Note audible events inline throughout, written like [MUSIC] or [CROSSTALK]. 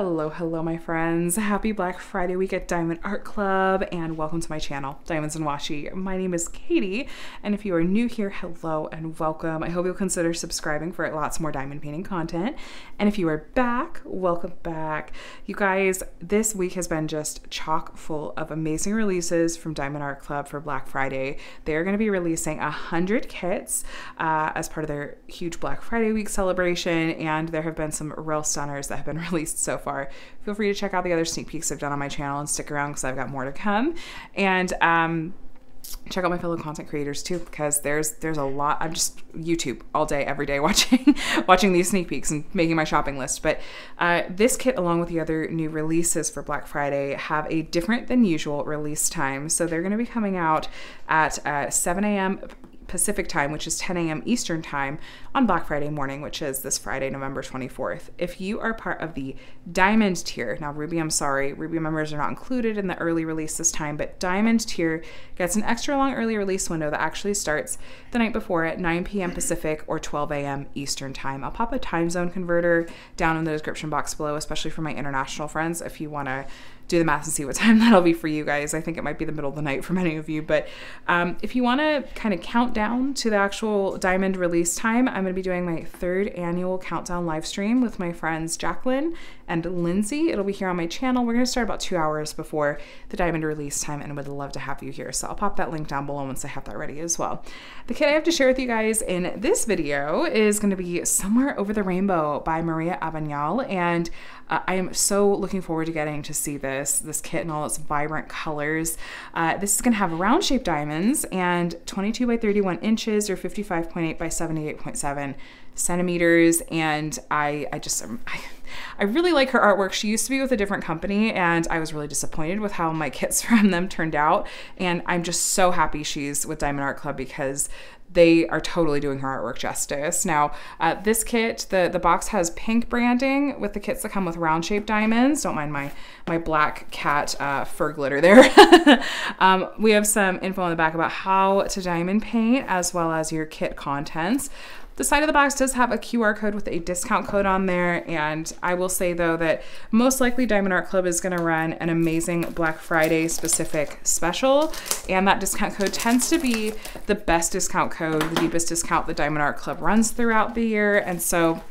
Hello, hello, my friends. Happy Black Friday week at Diamond Art Club, and welcome to my channel, Diamonds and Washi. My name is Katie, and if you are new here, hello and welcome. I hope you'll consider subscribing for lots more diamond painting content. And if you are back, welcome back. You guys, this week has been just chock full of amazing releases from Diamond Art Club for Black Friday. They're going to be releasing a hundred kits uh, as part of their huge Black Friday week celebration, and there have been some real stunners that have been [LAUGHS] released so far. Feel free to check out the other sneak peeks I've done on my channel and stick around because I've got more to come. And um, check out my fellow content creators too because there's there's a lot i'm just youtube all day every day [LAUGHS] watching watching these sneak peeks and making my shopping list. But uh, this kit along with the other new releases for black friday have a different than usual release time. So they're going to be coming out at uh, 7 a.m Pacific time, which is 10 a.m. Eastern time on Black Friday morning, which is this Friday, November 24th. If you are part of the Diamond tier, now Ruby, I'm sorry, Ruby members are not included in the early release this time, but Diamond tier gets an extra long early release window that actually starts the night before at 9 p.m. Pacific or 12 a.m. Eastern time. I'll pop a time zone converter down in the description box below, especially for my international friends if you want to do the math and see what [LAUGHS] time that'll be for you guys. I think it might be the middle of the night for many of you. But um, if you want to kind of count down to the actual Diamond release time, I'm going to be doing my third annual countdown live stream with my friends Jaclyn and Lindsay. It'll be here on my channel. We're going to start about two hours before the Diamond release time and would love to have you here. So I'll pop that link down below once I have that ready as well. The kit I have to share with you guys in this video is going to be Somewhere Over the Rainbow by Maria Abagnale. And uh, I am so looking forward to getting to see this, this kit in all its vibrant colors. Uh, this is going to have round shaped diamonds and 22 by 31 inches or 55.8 by 78.7 centimeters. And I, I just, um, I, I really like her artwork. She used to be with a different company and I was really disappointed with how my [LAUGHS] kits from them turned out. And I'm just so happy she's with Diamond Art Club because they are totally doing her artwork justice. Now, uh, this kit, the, the box has pink branding with the kits that come with round shaped diamonds. Don't mind my, my black cat uh, fur glitter there. [LAUGHS] um, we have some info on the back about how to diamond paint as well as your kit contents. The side of the box does have a QR code with a discount code on there. And I will say though that most likely Diamond Art Club is gonna run an amazing Black Friday specific special. And that discount code tends to be the best discount code, the deepest discount that Diamond Art Club runs throughout the year. And so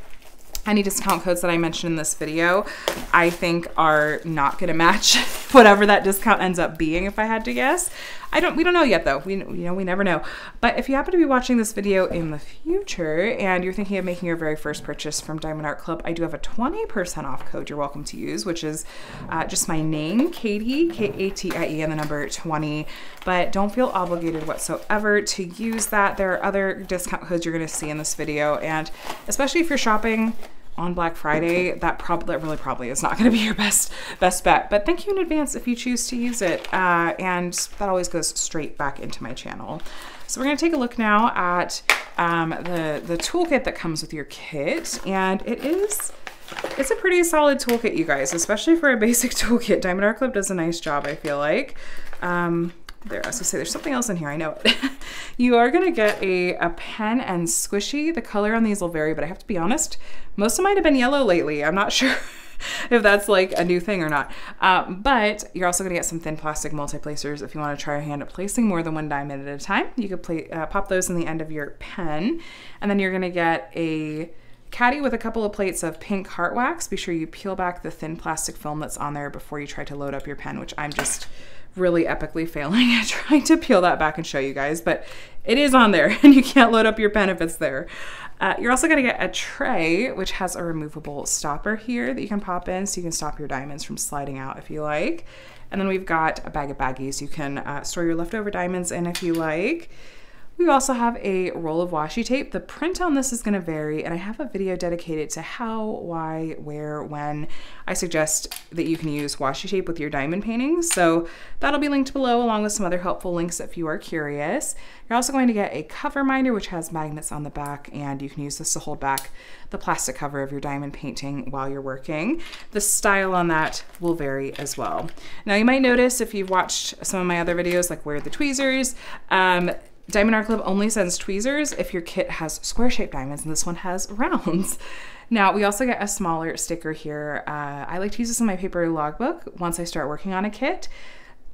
any discount codes that I mentioned in this video, I think are not gonna match [LAUGHS] whatever that discount ends up being if I had to guess. I don't, we don't know yet though. We, you know, we never know. But if you happen to be watching this video in the future and you're thinking of making your very first purchase from Diamond Art Club, I do have a 20% off code you're welcome to use, which is uh, just my name, Katie, K-A-T-I-E and the number 20. But don't feel obligated whatsoever to use that. There are other discount codes you're gonna see in this video. And especially if you're shopping on Black Friday, that probably that really probably is not going to be your best best bet. But thank you in advance if you choose to use it, uh, and that always goes straight back into my channel. So we're going to take a look now at um, the the toolkit that comes with your kit, and it is. It's a pretty solid toolkit, you guys, especially for a [LAUGHS] basic toolkit. Diamond Art Club does a nice job, I feel like. Um, there, I was gonna say there's something else in here, I know it. [LAUGHS] you are gonna get a, a pen and squishy. The color on these will vary, but I have to be honest, most of mine have been yellow lately. I'm not [LAUGHS] sure if that's like a new thing or not. Um, but you're also gonna get some thin plastic multi-placers if you wanna try your hand at placing more than one diamond at a time. You could play, uh, pop those in the end of your pen, and then you're gonna get a caddy with a couple of plates of pink heart wax. Be sure you peel back the thin plastic film that's on there before you try to load up your pen, which I'm just really epically failing [LAUGHS] at trying to peel that back and show you guys, but it is on there [LAUGHS] and you can't load up your pen if it's there. Uh, you're also gonna get a tray, which has a removable stopper here that you can pop in so you can stop your diamonds from sliding out if you like. And then we've got a bag of baggies you can uh, store your leftover diamonds in if you like. We also have a roll of washi tape. The print on this is gonna vary and I have a video dedicated to how, why, where, when. I suggest that you can use washi tape with your diamond paintings. So that'll be linked below along with some other helpful links if you are curious. You're also going to get a cover minder which has magnets on the back and you can use this to hold back the plastic cover of your diamond painting while you're working. The style on that will vary as well. Now you might notice if you've watched some of my other videos like where the tweezers, um, Diamond Art Club only sends tweezers if your kit has square shaped diamonds, and this one has [LAUGHS] rounds. Now, we also get a smaller sticker here. Uh, I like to use this in my paper logbook once I start working on a kit.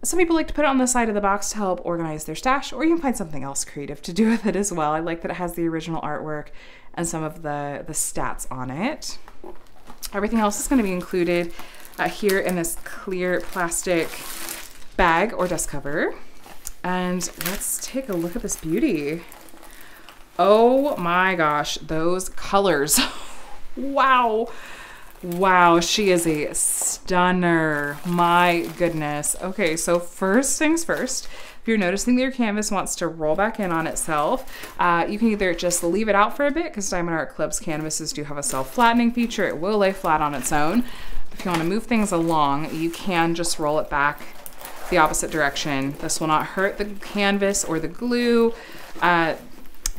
Some people like to put it on the side of the box to help organize their stash, or you can find something else creative to [LAUGHS] do with it as well. I like that it has the original artwork and some of the, the stats on it. Everything else is going to be included uh, here in this clear plastic bag or dust cover. And let's take a look at this beauty. Oh my gosh, those colors. [LAUGHS] wow. Wow, she is a stunner. My goodness. Okay, so first things first, if you're noticing that your canvas wants to roll back in on itself, uh, you can either just leave it out for a bit because Diamond Art Club's canvases do have a self-flattening feature. It will lay flat on its own. If you want to move things along, you can just roll it back the opposite direction. This will not hurt the canvas or the glue. Uh,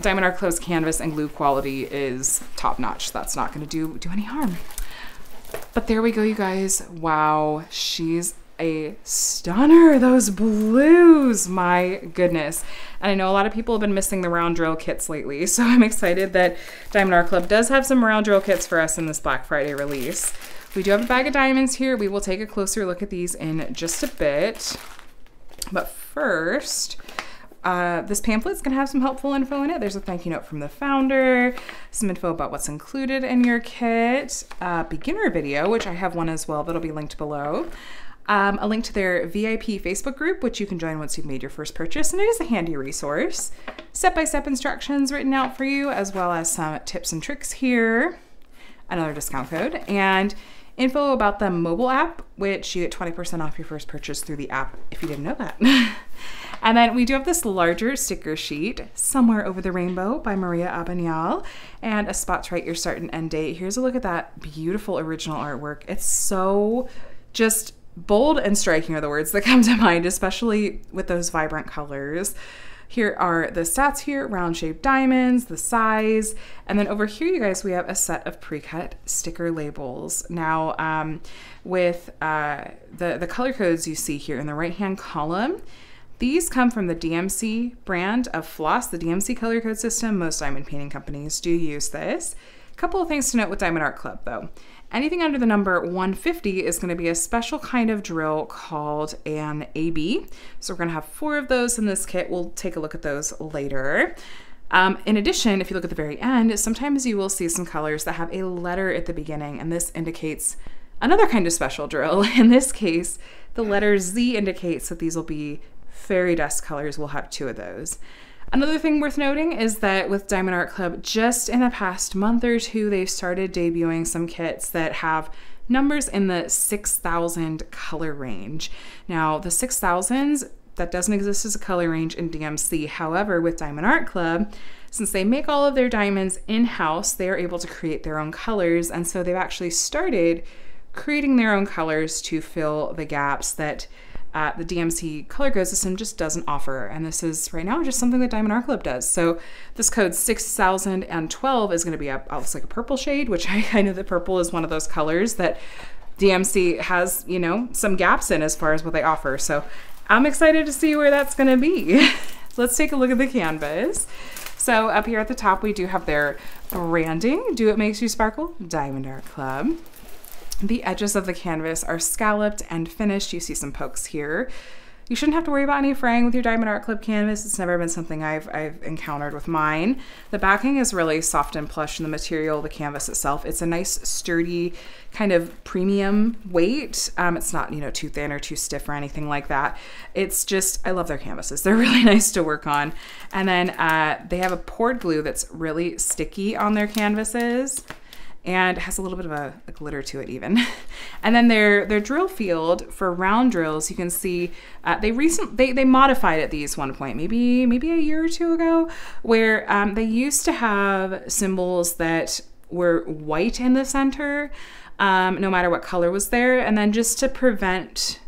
Diamond Art Club's canvas and glue quality is top notch. That's not going to do do any harm. But there we go, you guys. Wow, she's a stunner. Those blues, my goodness. And I know a lot of people have been missing the round drill kits lately, so [LAUGHS] I'm excited that Diamond Art Club does have some round drill kits for us in this Black Friday release. We do have a bag of diamonds here. We will take a closer look at these in just a bit. But first, uh, this pamphlet's gonna have some helpful info in it. There's a thank you note from the founder, some info about what's included in your kit, a beginner video, which I have one as well that'll be linked below. Um, a link to their VIP Facebook group, which you can join once you've made your first purchase, and it is a handy resource. Step-by-step -step instructions written out for you, as well as some tips and tricks here, another discount code, and info about the mobile app, which you get 20% off your first purchase through the app if you didn't know that. [LAUGHS] and then we do have this larger sticker sheet, Somewhere Over the Rainbow by Maria Abagnale, and a spot to write your start and end date. Here's a look at that beautiful original artwork. It's so just bold and striking are the words that [LAUGHS] come to mind, especially with those vibrant colors. Here are the stats here, round shaped diamonds, the size, and then over here, you guys, we have a set of pre-cut sticker labels. Now, um, with uh, the, the color codes you see here in the right-hand column, these come from the DMC brand of floss, the DMC color code system. Most diamond painting companies do use this. A couple of things to note with Diamond Art Club though. Anything under the number 150 is going to be a special kind of drill called an AB. So we're going to have four of those in this kit. We'll take a look at those later. Um, in addition, if you look at the very end, sometimes you will see some colors that have a letter at the beginning, and this indicates another kind of special drill. [LAUGHS] In this case, the letter Z indicates that these will be fairy dust colors. We'll have two of those. Another thing worth noting is that with Diamond Art Club, just in the past month or two, they've started debuting some kits that have numbers in the 6,000 color range. Now, the 6,000s, that doesn't exist as a color range in DMC. However, with Diamond Art Club, since they make all of their diamonds in-house, they are able to create their own colors. And so they've actually started creating their own colors to fill the gaps that uh, the DMC color code system just doesn't offer. And this is right now just something that Diamond Art Club does. So this code 6012 is going to be a, looks like a purple shade, which [LAUGHS] I, I know that purple is one of those colors that DMC has, you know, some gaps in as far as what they offer. So I'm excited to see where that's going to be. [LAUGHS] Let's take a look at the canvas. So up here at the top, we do have their branding. Do It Makes You Sparkle, Diamond Art Club. The edges of the canvas are scalloped and finished. You see some pokes here. You shouldn't have to worry about any fraying with your Diamond Art Club canvas. It's never been something I've, I've encountered with mine. The backing is really soft and plush in the material, the canvas itself, it's a nice sturdy kind of premium weight. Um, it's not, you know, too thin or too stiff or anything like that. It's just, I love their canvases. [LAUGHS] They're really nice to work on. And then uh, they have a poured glue that's really sticky on their canvases and has a little bit of a, a glitter to it even. [LAUGHS] and then their their drill field for round drills, you can see uh, they recent they they modified at these one point, maybe maybe a year or two ago, where um, they used to have symbols that were white in the center, um, no matter what color was there, and then just to prevent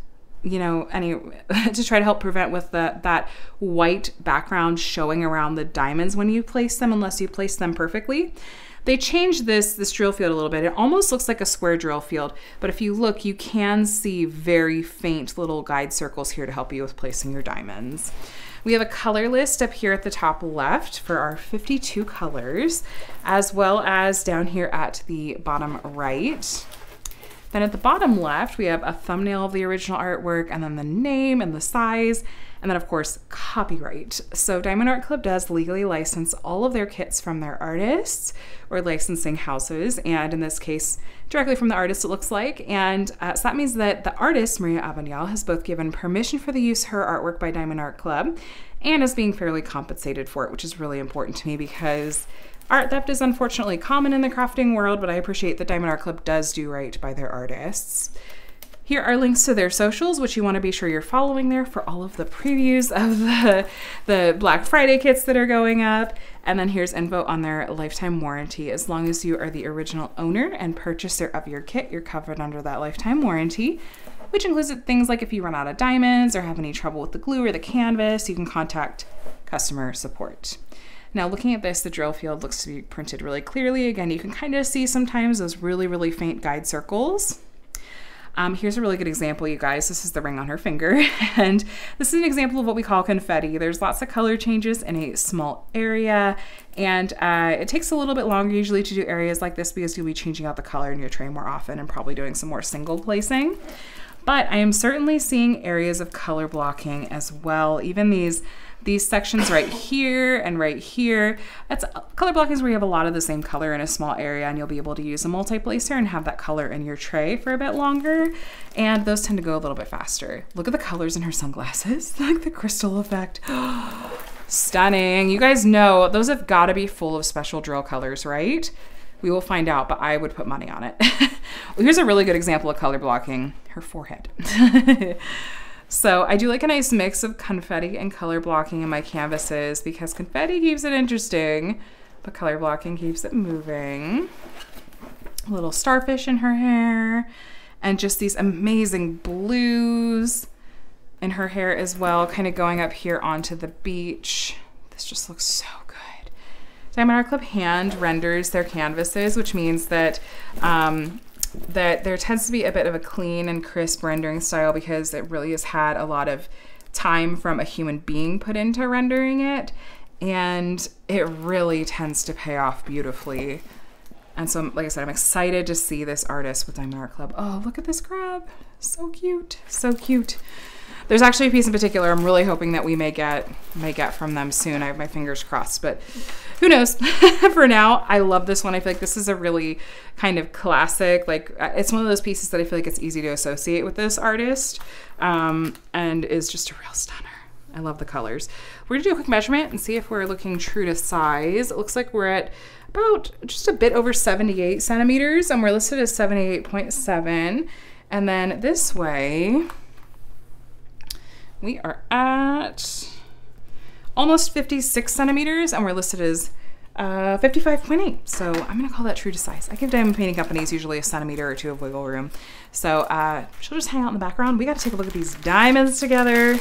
you know any [LAUGHS] to try to help prevent with the that white background showing around the diamonds when you place them unless you place them perfectly they changed this, this drill field a little bit. It almost looks like a square drill field, but if you look, you can see very faint little guide circles here to help you with placing your diamonds. We have a color list up here at the top left for our 52 colors, as well as down here at the bottom right. Then at the bottom left, we have a thumbnail of the original artwork and then the name and the size, and then of course, copyright. So Diamond Art Club does legally license all of their kits from their artists or licensing houses, and in this case, directly from the artist it looks like. And uh, so that means that the artist, Maria Abagnale, has both given permission for the use of her artwork by Diamond Art Club and is being fairly compensated for it, which is really important to me because Art theft is unfortunately common in the crafting world, but I appreciate that Diamond Art Club does do right by their artists. Here are links to their socials, which you want to be sure you're following there for all of the previews of the, the Black Friday kits that are going up. And then here's info on their lifetime warranty. As long as you are the original owner and purchaser of your kit, you're covered under that lifetime warranty, which includes things like if you run out of diamonds or have any trouble with the glue or the canvas, you can contact customer support. Now looking at this, the drill field looks to be printed really clearly. Again, you can kind of see sometimes those really, really faint guide circles. Um, here's a really good example, you guys. This is the ring on her finger. [LAUGHS] And this is an example of what we call confetti. There's lots of color changes in a small area. And uh, it takes a little bit longer usually to do areas like this because you'll be changing out the color in your tray more often and probably doing some more single placing. But I am certainly seeing areas of color blocking as well. Even these these sections right here and right here. That's color blocking is where you have a lot of the same color in a small area and you'll be able to use a multi-placer and have that color in your tray for a bit longer. And those tend to go a little bit faster. Look at the colors in her sunglasses, [LAUGHS] like the crystal effect. [GASPS] Stunning. You guys know those have got to be full of special drill colors, right? We will find out, but I would put money on it. [LAUGHS] here's a really good example of color blocking her forehead. [LAUGHS] So I do like a nice mix of confetti and color blocking in my canvases because confetti keeps it interesting, but color blocking keeps it moving. A little starfish in her hair and just these amazing blues in her hair as well, kind of going up here onto the beach. This just looks so. Diamond Art Club hand renders their canvases, which means that um, that there tends to be a bit of a clean and crisp rendering style because it really has had a lot of time from a human being put into rendering it and it really tends to pay off beautifully. And so, like I said, I'm excited to see this artist with Diamond Art Club. Oh, look at this crab. So cute. So cute. There's actually a piece in particular I'm really hoping that we may get may get from them soon. I have my fingers crossed, but who knows? [LAUGHS] For now, I love this one. I feel like this is a really kind of classic. Like uh, it's one of those pieces that I feel like it's easy to associate with this artist, um, and is just a real stunner. I love the colors. We're gonna do a quick measurement and see if we're looking true to size. It looks like we're at about just a bit over 78 centimeters and we're listed as 78.7. And then this way, we are at almost 56 centimeters and we're listed as uh, 55.8. So I'm gonna call that true to size. I give diamond painting companies usually a centimeter or two of wiggle room. So uh, she'll just hang out in the background. We gotta take a look at these diamonds together.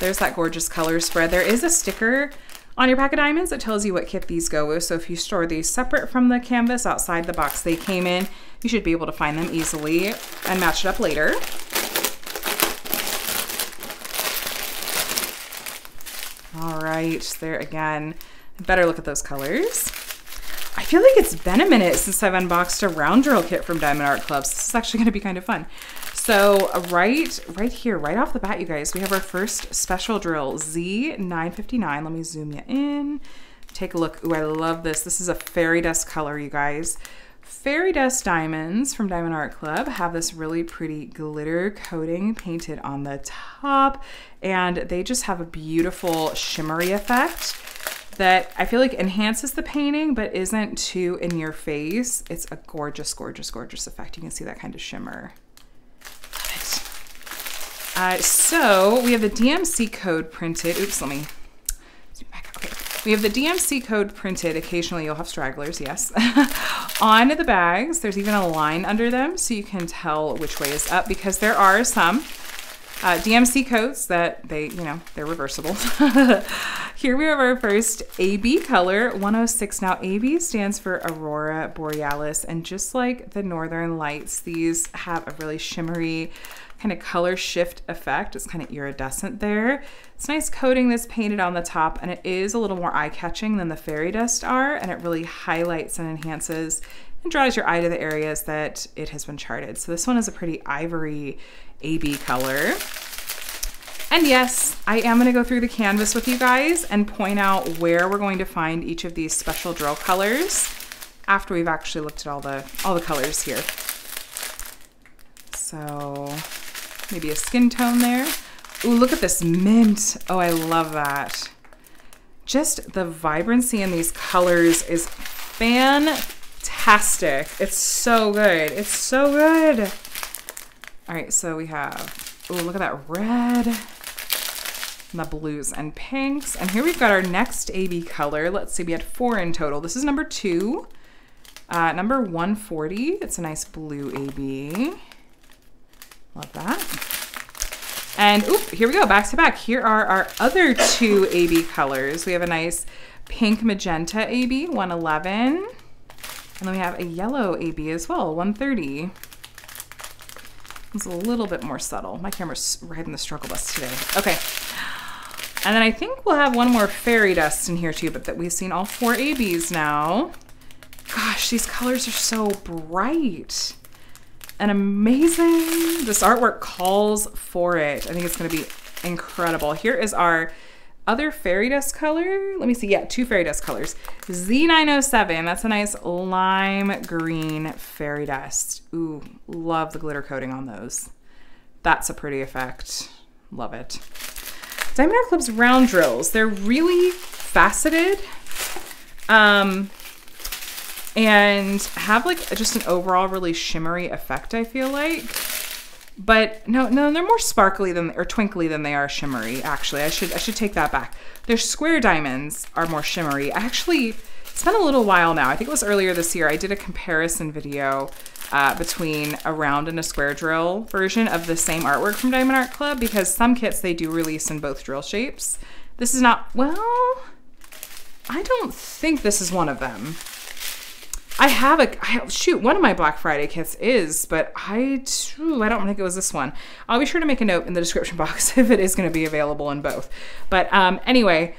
There's that gorgeous color spread. There is a sticker on your pack of diamonds that tells you what kit these go with. So if you store these separate from the canvas outside the box they came in, you should be able to find them easily and match it up later. All right, there again. Better look at those colors. I feel like it's been a minute since I've unboxed a round drill kit from Diamond Art Clubs. This is actually gonna be kind of fun. So right, right here, right off the bat, you guys, we have our first special drill, Z959. Let me zoom you in. Take a look. Ooh, I love this. This is a fairy dust color, you guys. Fairy Dust Diamonds from Diamond Art Club have this really pretty glitter coating painted on the top and they just have a beautiful shimmery effect that I feel like enhances the painting but isn't too in your face. It's a gorgeous, gorgeous, gorgeous effect. You can see that kind of shimmer. Uh, so we have the DMC code printed. Oops, let me we have the DMC code printed. Occasionally you'll have stragglers, yes. [LAUGHS] On the bags, there's even a line under them so you can tell which way is up because there are some uh, DMC codes that they, you know, they're reversible. [LAUGHS] Here we have our first AB color, 106. Now, AB stands for Aurora Borealis, and just like the Northern Lights, these have a really shimmery kind of color shift effect. It's kind of iridescent there. It's nice coating that's painted on the top, and it is a little more eye-catching than the fairy dust are, and it really highlights and enhances and draws your eye to the areas that it has been charted. So this one is a pretty ivory AB color. And yes, I am gonna go through the canvas with you guys and point out where we're going to find each of these special drill colors after we've actually looked at all the, all the colors here. So maybe a skin tone there. Ooh, look at this mint. Oh, I love that. Just the vibrancy in these colors is fantastic. It's so good. It's so good. All right, so we have, oh, look at that red the blues and pinks. And here we've got our next AB color. Let's see, we had four in total. This is number two. Uh, number 140, it's a nice blue AB. Love that. And oop, here we go, back to back. Here are our other two AB colors. We have a nice pink magenta AB, 111. And then we have a yellow AB as well, 130. It's a little bit more subtle. My camera's riding the struggle bus today. Okay, and then I think we'll have one more fairy dust in here too, but that we've seen all four ABs now. Gosh, these colors are so bright and amazing. This artwork calls for it. I think it's gonna be incredible. Here is our other fairy dust color. Let me see, yeah, two fairy dust colors. Z907, that's a nice lime green fairy dust. Ooh, love the glitter coating on those. That's a pretty effect. Love it. Diamond Club's round drills. They're really faceted um, and have like just an overall really shimmery effect, I feel like. But no, no, they're more sparkly than or twinkly than they are shimmery. Actually, I should I should take that back. Their square diamonds are more shimmery. Actually, it's been a little while now. I think it was earlier this year. I did a comparison video uh, between a round and a square drill version of the same artwork from Diamond Art Club because some kits they do release in both drill shapes. This is not, well, I don't think this is one of them. I have a I have, shoot one of my Black Friday kits is, but I I don't think it was this one. I'll be sure to make a note in the description [LAUGHS] box if it is going to be available in both. But um, anyway,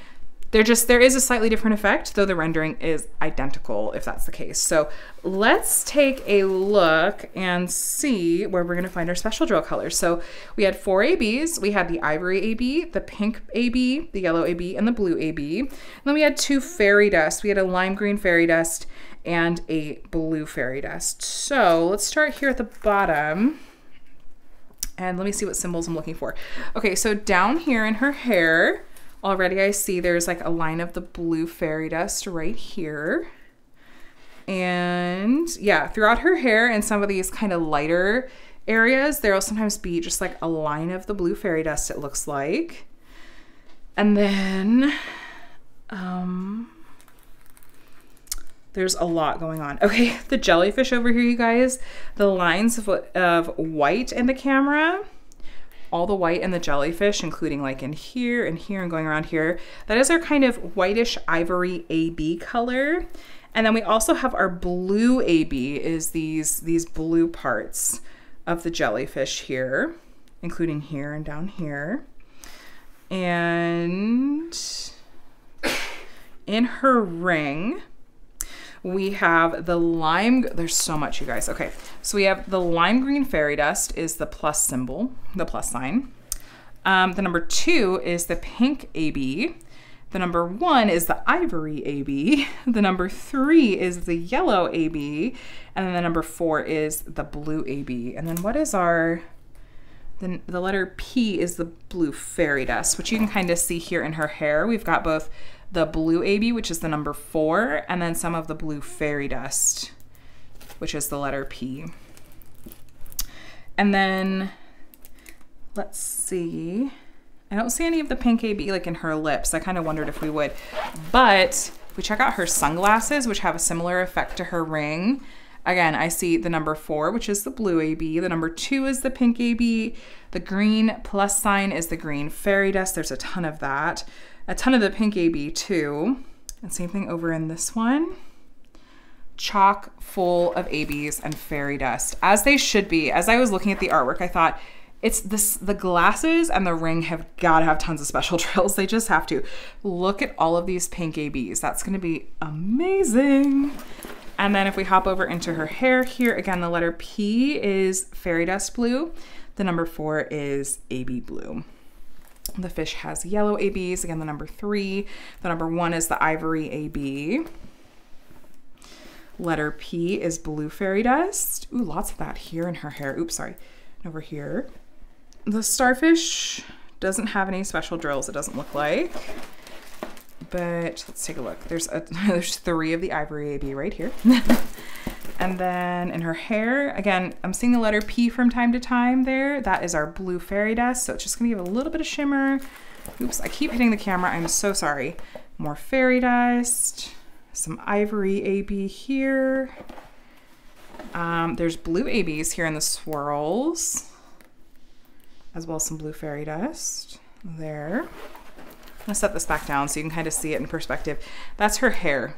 they're just, there is a slightly different effect, though the rendering is identical if that's the case. So let's take a look and see where we're gonna find our special drill colors. So we had four ABs. We had the ivory AB, the pink AB, the yellow AB, and the blue AB. And then we had two fairy dust. We had a lime green fairy dust and a blue fairy dust. So let's start here at the bottom. And let me see what symbols I'm looking for. Okay, so down here in her hair, Already I see there's like a line of the blue fairy dust right here. And yeah, throughout her hair and some of these kind of lighter areas, there will sometimes be just like a line of the blue fairy dust, it looks like. And then, um, there's a lot going on. Okay, [LAUGHS] the jellyfish over here, you guys, the lines of, of white in the camera all the white and the jellyfish, including like in here and here and going around here. That is our kind of whitish ivory AB color. And then we also have our blue AB is these, these blue parts of the jellyfish here, including here and down here. And in her ring, we have the lime, there's so much, you guys. Okay, so we have the lime green fairy dust is the plus symbol, the plus sign. Um, the number two is the pink AB. The number one is the ivory AB. [LAUGHS] The number three is the yellow AB. And then the number four is the blue AB. And then what is our, the, the letter P is the blue fairy dust, which you can kind of see here in her hair. We've got both the blue AB, which is the number four, and then some of the blue fairy dust, which is the letter P. And then let's see. I don't see any of the pink AB like in her lips. I kind of wondered if we would. But if we check out her sunglasses, which have a similar effect to her ring, Again, I see the number four, which is the blue AB. The number two is the pink AB. The green plus sign is the green fairy dust. There's a ton of that. A ton of the pink AB too. And same thing over in this one. Chock full of ABs and fairy dust, as they should be. As I was looking at the artwork, I thought, it's this the glasses and the ring have got to have tons of special [LAUGHS] drills. They just have to. Look at all of these pink ABs. That's going to be amazing. And then if we hop over into her hair here, again, the letter P is fairy dust blue. The number four is AB blue. The fish has yellow ABs. Again, the number three. The number one is the ivory AB. Letter P is blue fairy dust. Ooh, lots of that here in her hair. Oops, sorry. Over here. The starfish doesn't have any special drills, it doesn't look like. But let's take a look. There's a [LAUGHS] there's three of the ivory AB right here. [LAUGHS] and then in her hair, again, I'm seeing the letter P from time to time there. That is our blue fairy dust. So it's just gonna give a little bit of shimmer. Oops, I keep hitting the camera. I'm so sorry. More fairy dust, some ivory AB here. Um, there's blue ABs here in the swirls as well as some blue fairy dust there. I'm gonna set this back down so you can kind of see it in perspective. That's her hair.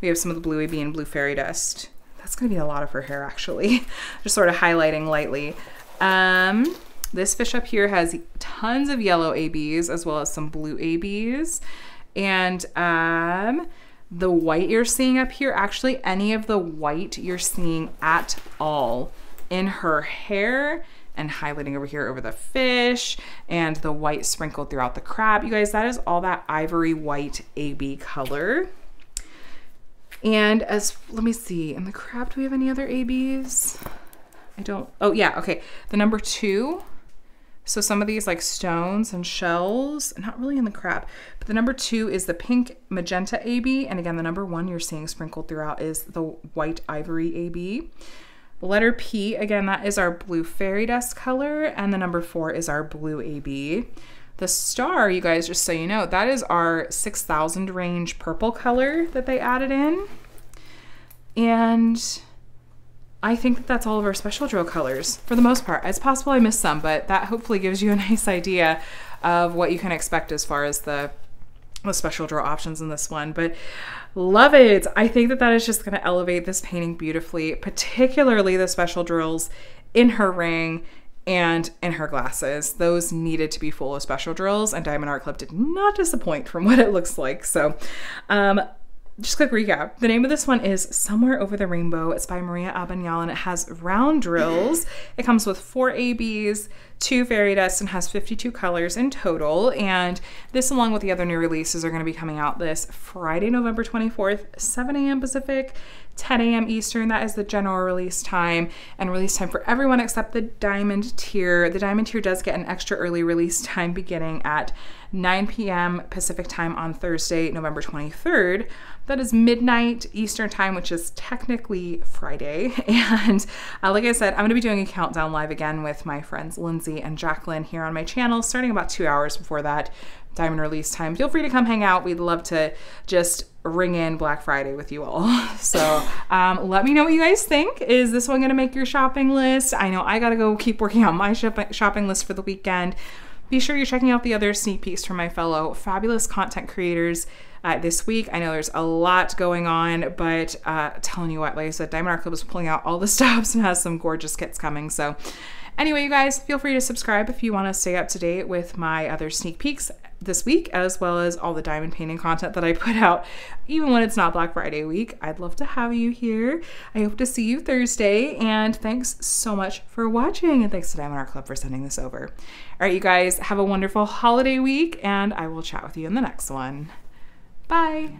We have some of the blue AB and blue fairy dust. That's gonna be a lot of her hair actually. [LAUGHS] Just sort of highlighting lightly. Um, this fish up here has tons of yellow ABs as well as some blue ABs. And um, the white you're seeing up here, actually any of the white you're seeing at all in her hair and highlighting over here over the fish and the white sprinkled throughout the crab. You guys, that is all that ivory white AB color. And as, let me see, in the crab, do we have any other ABs? I don't, oh yeah, okay. The number two, so some of these like stones and shells, not really in the crab, but the number two is the pink magenta AB. And again, the number one you're seeing sprinkled throughout is the white ivory AB. Letter P, again, that is our blue fairy dust color, and the number four is our blue AB. The star, you guys, just so you know, that is our 6000 range purple color that they added in. And I think that that's all of our special drill colors for the most part. It's possible I missed some, but that hopefully gives you a [LAUGHS] nice idea of what you can expect as far as the, the special drill options in this one. But Love it. I think that that is just going to elevate this painting beautifully, particularly the special drills in her ring and in her glasses. Those needed to be full of special drills, and Diamond Art Club did not disappoint from what it looks like. So, um, just quick recap. The name of this one is Somewhere Over the Rainbow. It's by Maria Abagnale and it has round drills. It comes with four ABs, two fairy dust, and has 52 colors in total. And this, along with the other new releases, are going to be coming out this Friday, November 24th, 7 a.m. Pacific, 10 a.m. Eastern. That is the general release time and release time for everyone except the diamond tier. The diamond tier does get an extra early release time beginning at 9 p.m. Pacific time on Thursday, November 23rd. That is midnight Eastern time, which is technically Friday. [LAUGHS] And uh, like I said, I'm going to be doing a countdown live again with my friends Lindsay and Jaclyn here on my channel, starting about two hours before that diamond release time. Feel free to come hang out. We'd love to just ring in Black Friday with you all. [LAUGHS] So um, let me know what you guys think. Is this one going to make your shopping list? I know I got to go keep working on my shopping list for the weekend. Be sure you're checking out the other sneak peeks from my fellow fabulous content creators uh, this week. I know there's a lot going on, but uh, telling you what, like I said, Diamond Art Club is pulling out all the [LAUGHS] stops and has some gorgeous kits coming. So Anyway, you guys, feel free to subscribe if you want to stay up to date with my other sneak peeks this week, as well as all the diamond painting content that I put out, even when it's not Black Friday week. I'd love to have you here. I hope to see you Thursday, and thanks so much for watching, and thanks to Diamond Art Club for sending this over. All right, you guys, have a wonderful holiday week, and I will chat with you in the next one. Bye.